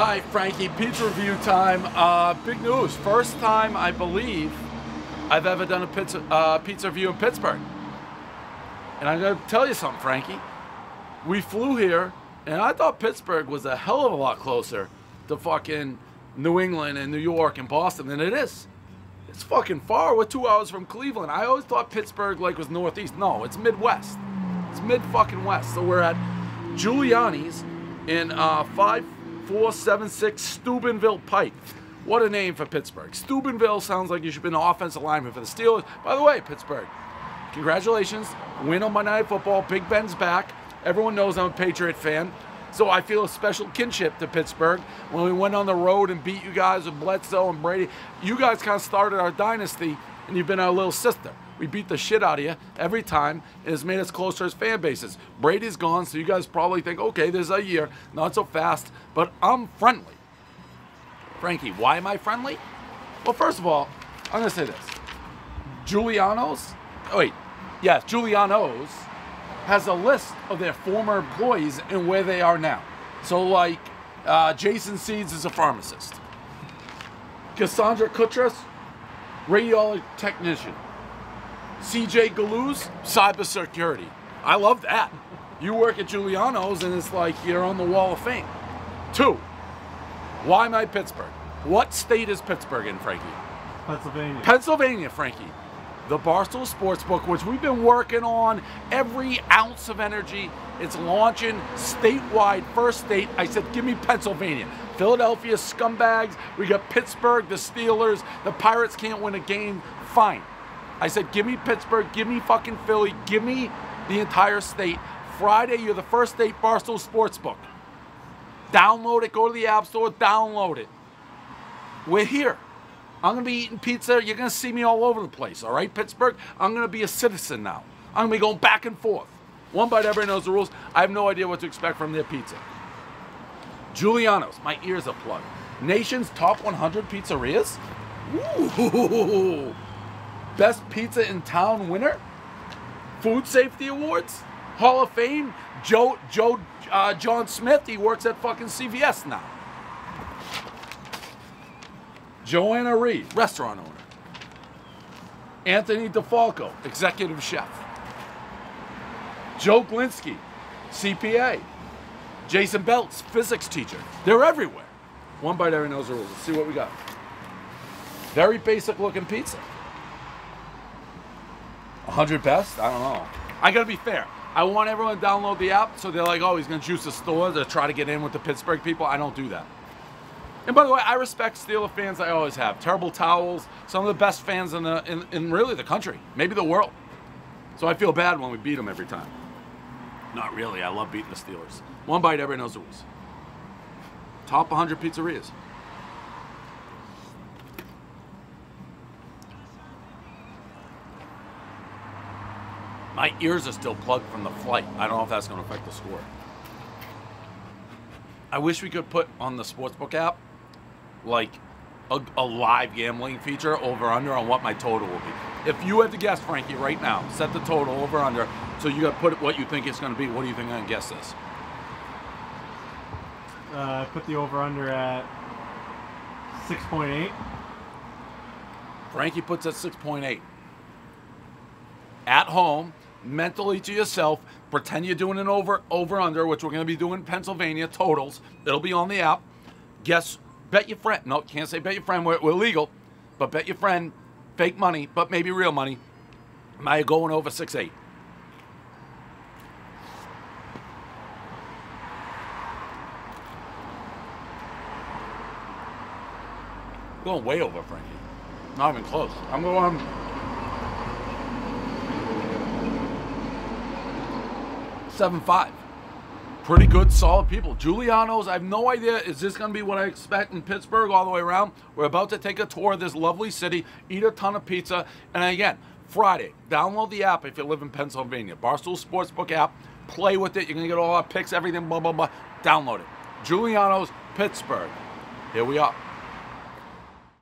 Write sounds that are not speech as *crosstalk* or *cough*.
Right, Frankie, pizza review time. Uh, big news. First time, I believe, I've ever done a pizza, uh, pizza review in Pittsburgh. And I'm going to tell you something, Frankie. We flew here, and I thought Pittsburgh was a hell of a lot closer to fucking New England and New York and Boston than it is. It's fucking far. We're two hours from Cleveland. I always thought Pittsburgh like was northeast. No, it's Midwest. It's mid fucking west. So we're at Juliano's in uh, 5476 Steubenville Pike. What a name for Pittsburgh. Steubenville sounds like you should be an offensive lineman for the Steelers. By the way, Pittsburgh, congratulations. Win on Monday Night Football. Big Ben's back. Everyone knows I'm a Patriot fan. So I feel a special kinship to Pittsburgh. When we went on the road and beat you guys with Bledsoe and Brady, you guys kind of started our dynasty, and you've been our little sister. We beat the shit out of you every time, and it's made us closer as fan bases. Brady's gone, so you guys probably think, okay, there's a year, not so fast, but I'm friendly. Frankie, why am I friendly? Well, first of all, I'm gonna say this. Juliano's, oh wait, yes, Juliano's has a list of their former employees and where they are now. So, like, uh, Jason Seeds is a pharmacist. Cassandra Kutras, radiology technician. CJ Galuz, cybersecurity. I love that. You work at Juliano's and it's like you're on the wall of fame. Two, why my Pittsburgh? What state is Pittsburgh in, Frankie? Pennsylvania. Pennsylvania, Frankie. The Barstool Sportsbook, which we've been working on every ounce of energy. It's launching statewide, first state. I said, give me Pennsylvania. Philadelphia scumbags. We got Pittsburgh, the Steelers. The Pirates can't win a game. Fine. I said, give me Pittsburgh, give me fucking Philly, give me the entire state. Friday, you're the first state Barstool Sportsbook. Download it, go to the App Store, download it. We're here. I'm going to be eating pizza. You're going to see me all over the place, all right, Pittsburgh? I'm going to be a citizen now. I'm going to be going back and forth. One bite, everybody knows the rules. I have no idea what to expect from their pizza. Juliano's, my ears are plugged. Nation's top 100 pizzerias? Ooh. *laughs* Best Pizza in Town winner, Food Safety Awards, Hall of Fame, Joe Joe uh, John Smith. He works at fucking CVS now. Joanna Reed, restaurant owner. Anthony DeFalco, executive chef. Joe Glinsky, CPA. Jason Belts, physics teacher. They're everywhere. One bite, everyone knows the rules. Let's see what we got. Very basic looking pizza. 100 best? I don't know. I gotta be fair. I want everyone to download the app so they're like, oh, he's gonna juice the store to try to get in with the Pittsburgh people. I don't do that. And by the way, I respect Steeler fans. I always have. Terrible towels. Some of the best fans in the in, in really the country, maybe the world. So I feel bad when we beat them every time. Not really. I love beating the Steelers. One bite, everyone knows the rules. Top 100 pizzerias. My ears are still plugged from the flight. I don't know if that's going to affect the score. I wish we could put on the sportsbook app like a, a, live gambling feature over under on what my total will be. If you had to guess, Frankie, right now, set the total over under. So you got to put what you think it's going to be. What do you think I'm going to guess this? Uh, put the over under at 6.8. Frankie puts at 6.8. At home, mentally to yourself, pretend you're doing an over over under, which we're going to be doing Pennsylvania totals. It'll be on the app. Guess, bet your friend. No, can't say bet your friend. We're, we're legal, but bet your friend, fake money, but maybe real money. Am I going over six eight? Going way over, Frankie. Not even close. I'm going. Um, seven five. Pretty good, solid people. Juliano's, I have no idea. Is this going to be what I expect in Pittsburgh all the way around? We're about to take a tour of this lovely city, eat a ton of pizza. And again, Friday, download the app if you live in Pennsylvania. Barstool Sportsbook app. Play with it. You're going to get all our picks, everything, blah, blah, blah. Download it. Juliano's, Pittsburgh. Here we are.